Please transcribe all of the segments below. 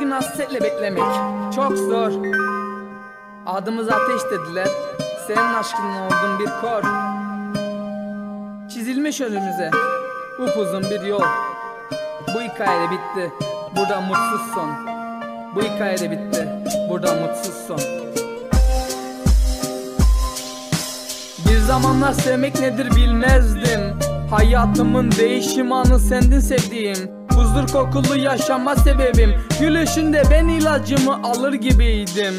gün hasretle beklemek çok zor. Adımız ateş dediler. Senin aşkınla oldum bir kor. Çizilmiş önümüze Upuzun bir yol. Bu hikaye bitti. Burada mutsuz son. Bu hikaye bitti. Burada mutsuz son. Bir zamanlar sevmek nedir bilmezdim. Hayatımın değişim anı sendin sevdiğim Huzur kokulu yaşama sebebim. Gülüşünde ben ilacımı alır gibiydim.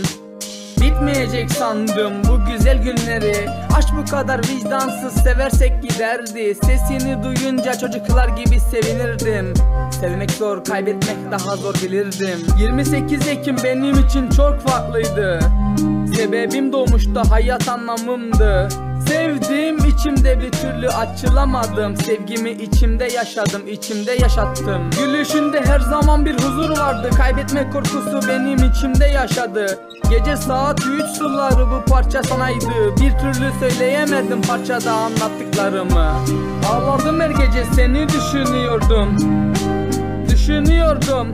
Bitmeyecek sandım bu güzel günleri. Aşk bu kadar vicdansız seversek giderdi. Sesini duyunca çocuklar gibi sevinirdim. Sevmek zor kaybetmek daha zor bilirdim. 28 Ekim benim için çok farklıydı Sebebim doğmuştu hayat anlamımdı. Sevdiğim içimde bir türlü açılamadım. Sevgimi içimde yaşadım içimde yaşattım. Gülüşünde her zaman bir huzur vardı. Kaybetme korkusu benim içimde yaşadı. Gece saat 3 suları bu parça sanaydı. Bir türlü söyleyemedim parçada anlattıklarımı. Ağladım her gece seni düşünüyordum. Düşünüyordum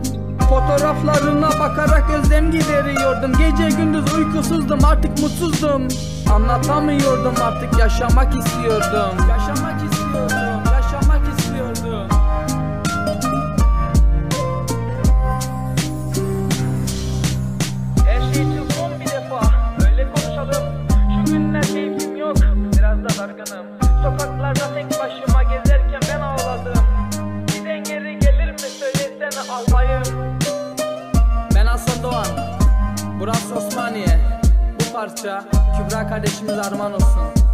Fotoğraflarına bakarak özlem gideriyordum. Gece gündüz uykusuzdum artık mutsuzdum. Anlatamıyordum artık yaşamak istiyordum. Yaşamak istiyordum, yaşamak istiyordum. Her şey için son bir defa Öyle konuşalım. Şu günler keyfim yok Biraz da dargınım. Sokaklarda tek başıma gezerken ben ağladım. Giden geri gelir mi söylesene albayım Burası Osmaniye. Bu parça Kübra kardeşimiz armağan olsun